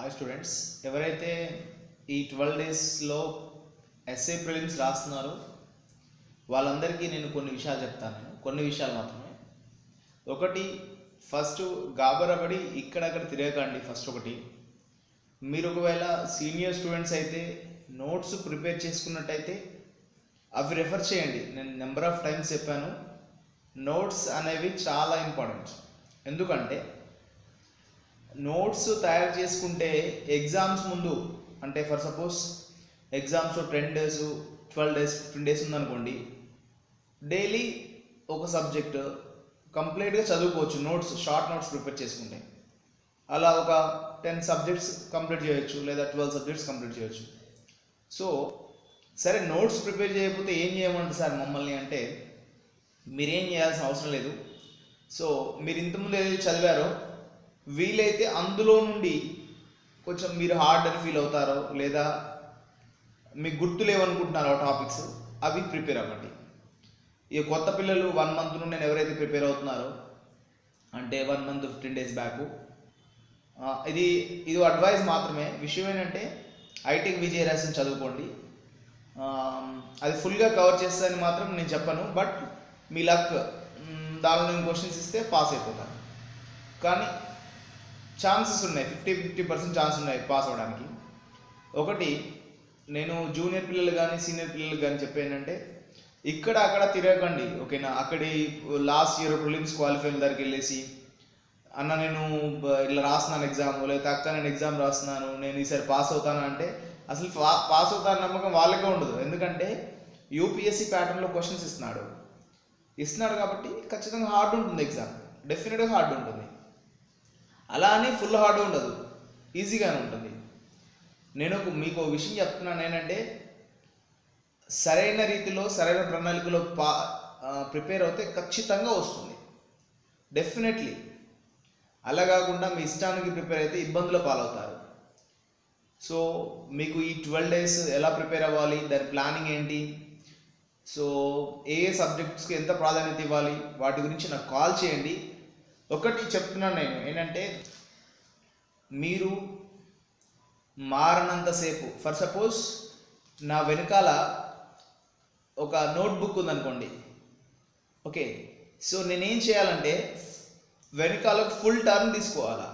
Hi students ఎవరైతే ఈ twelve డేస్లో ఎస్ఏ ప్రిలిమ్స్ రాస్తున్నారో వాళ్ళందరికీ నేను కొన్ని విషయాలు చెప్తాను. కొన్ని విషయాలు మాత్రమే. ఒకటి ఫస్ట్ గాబరబడి ఇక్కడక్కడ తిరగకండి ఫస్ట్ ఒకటి. మీరు ఒకవేళ సీనియర్ స్టూడెంట్స్ అయితే నోట్స్ ప్రిపేర్ చేసుకున్నట్టయితే అవి రెఫర్ చేయండి. నేను నెంబర్ ఆఫ్ టైమ్స్ చెప్పాను. నోట్స్ అనేవి చాలా ఇంపార్టెంట్ ఎందుకంటే నోట్స్ తయారు చేసుకుంటే ఎగ్జామ్స్ ముందు అంటే for suppose exams ten days twelve days fifteen days ఉందనుకోండి డైలీ ఒక సబ్జెక్ట్ కంప్లీట్గా చదువుకోవచ్చు నోట్స్ షార్ట్ నోట్స్ ప్రిపేర్ చేసుకుంటే. అలా ఒక టెన్ సబ్జెక్ట్స్ కంప్లీట్ చేయొచ్చు లేదా ట్వెల్వ్ సబ్జెక్ట్స్ కంప్లీట్ చేయొచ్చు. సో సరే నోట్స్ ప్రిపేర్ చేయకపోతే ఏం చేయమంటారు సార్ మమ్మల్ని అంటే మీరేం చేయాల్సిన అవసరం లేదు. సో మీరు ఇంతకుముందు ఏదైతే చదివారో వీలైతే అందులో నుండి కొంచెం మీరు హార్డ్ అని ఫీల్ అవుతారో లేదా మీకు గుర్తులేవనుకుంటున్నారో టాపిక్స్ అవి ప్రిపేర్ అవ్వండి. ఇక కొత్త పిల్లలు వన్ మంత్ నుండి నేను ఎవరైతే ప్రిపేర్ అవుతున్నారో అంటే one month fifteen days back ఇది ఇది అడ్వైస్ మాత్రమే. విషయం ఏంటంటే ఐటెక్ విజయ రాసిన చదువుకోండి. అది ఫుల్గా కవర్ చేస్తుందని మాత్రం నేను చెప్పను బట్ మీ లక్ దానిలో నేను క్వశ్చన్స్ ఇస్తే పాస్ అయిపోతాను. కానీ ఛాన్సెస్ ఉన్నాయి. ఫిఫ్టీ ఫిఫ్టీ పర్సెంట్ ఛాన్స్ ఉన్నాయి పాస్ అవ్వడానికి ఒకటి నేను జూనియర్ పిల్లలు కానీ సీనియర్ పిల్లలు కానీ చెప్పేంటంటే ఇక్కడ అక్కడ తిరగకండి ఓకేనా? అక్కడి లాస్ట్ ఇయర్ ప్రిలిమ్స్ క్వాలిఫైర్ దగ్గరికి వెళ్ళేసి అన్న నేను ఇలా రాస్తున్నాను ఎగ్జామ్ లేకపోతే అక్క నేను ఎగ్జామ్ రాస్తున్నాను నేను ఈసారి పాస్ అవుతాను? అంటే అసలు పాస్ అవుతాను నమ్మకం వాళ్ళకే ఉండదు. ఎందుకంటే యూపీఎస్సీ ప్యాటర్న్లో క్వశ్చన్స్ ఇస్తున్నాడు. ఇస్తున్నాడు కాబట్టి ఖచ్చితంగా హార్డ్ ఉంటుంది ఎగ్జామ్ డెఫినెట్గా హార్డ్ ఉంటుంది. అలా అని ఫుల్ హార్డ్ ఉండదు. ఈజీగానే ఉంటుంది. నేను ఒక మీకు ఒక విషయం చెప్తున్నాను ఏంటంటే సరైన రీతిలో సరైన ప్రణాళికలో పా ప్రిపేర్ అవుతే ఖచ్చితంగా వస్తుంది. డెఫినెట్లీ అలా కాకుండా మీ ఇష్టానికి ప్రిపేర్ అయితే ఇబ్బందుల పాలవుతారు. సో మీకు ఈ ట్వెల్వ్ డేస్ ఎలా ప్రిపేర్ అవ్వాలి? దాని ప్లానింగ్ ఏంటి? సో ఏ ఏ సబ్జెక్ట్స్కి ఎంత ప్రాధాన్యత ఇవ్వాలి? వాటి గురించి నాకు కాల్ చేయండి. ఒకటి చెప్తున్నాను నేను ఏంటంటే మీరు మారనంతసేపు ఫర్ సపోజ్ నా వెనకాల ఒక నోట్బుక్ ఉందనుకోండి. ఓకే సో నేనేం చేయాలంటే వెనకాల ఫుల్ టర్న్ తీసుకోవాలా.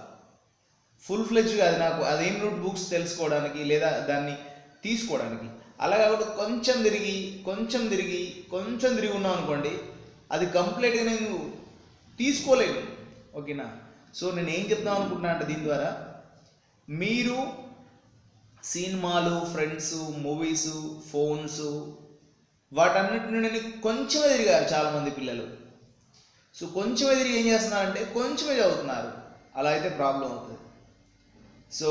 ఫుల్ ఫ్లెజ్ కాదు నాకు అదేం నోట్ బుక్స్ తెలుసుకోవడానికి లేదా దాన్ని తీసుకోవడానికి. అలా కాకుండా కొంచెం తిరిగి కొంచెం తిరిగి కొంచెం తిరిగి ఉన్నాం అనుకోండి అది కంప్లీట్గా నేను తీసుకోలేను. ఓకేనా? సో నేను ఏం చెప్దాం అనుకుంటున్నా అంటే దీని ద్వారా మీరు సినిమాలు ఫ్రెండ్స్ మూవీస్ ఫోన్స్ వాటన్నిటి నుండి కొంచెమే తిరిగారు చాలామంది పిల్లలు. సో కొంచెమే తిరిగి ఏం చేస్తున్నారంటే కొంచెమే చదువుతున్నారు. అలా అయితే ప్రాబ్లం అవుతుంది. సో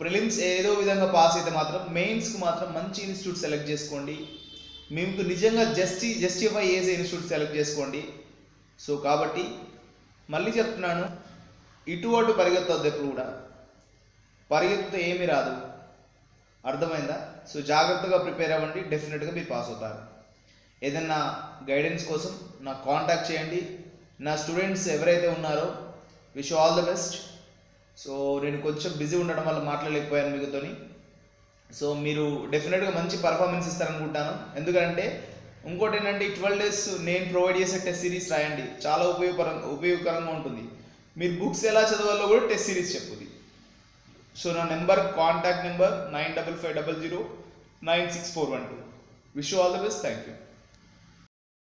ప్రిలిమ్స్ ఏదో విధంగా పాస్ అయితే మాత్రం మెయిన్స్కి మాత్రం మంచి ఇన్స్టిట్యూట్ సెలెక్ట్ చేసుకోండి. మీకు నిజంగా జస్టి జస్టిఫై చేసే ఇన్స్టిట్యూట్ సెలెక్ట్ చేసుకోండి. సో కాబట్టి మళ్ళీ చెప్తున్నాను ఇటు అటు పరిగెత్తవద్దు ఎప్పుడు కూడా. పరిగెత్తితే ఏమీ రాదు. అర్థమైందా? సో జాగ్రత్తగా ప్రిపేర్ అవ్వండి డెఫినెట్గా మీరు పాస్ అవుతారు. ఏదన్నా గైడెన్స్ కోసం నాకు కాంటాక్ట్ చేయండి. నా స్టూడెంట్స్ ఎవరైతే ఉన్నారో wish all the best. So నేను కొంచెం బిజీ ఉండడం వల్ల మాట్లాడలేకపోయాను మీతోని. సో మీరు డెఫినెట్గా మంచి పర్ఫార్మెన్స్ ఇస్తారనుకుంటాను. ఎందుకంటే ఇంకోటి ఏంటంటే ఈ ట్వెల్వ్ డేస్ నేను ప్రొవైడ్ చేసే టెస్ట్ సిరీస్ రాయండి. చాలా ఉపయోగకరంగా ఉపయోగకరంగా ఉంటుంది. మీరు బుక్స్ ఎలా చదవాలో కూడా టెస్ట్ సిరీస్ చెప్పుది. సో నా number contact number nine double five double zero nine six four one two. Wish all the best thank you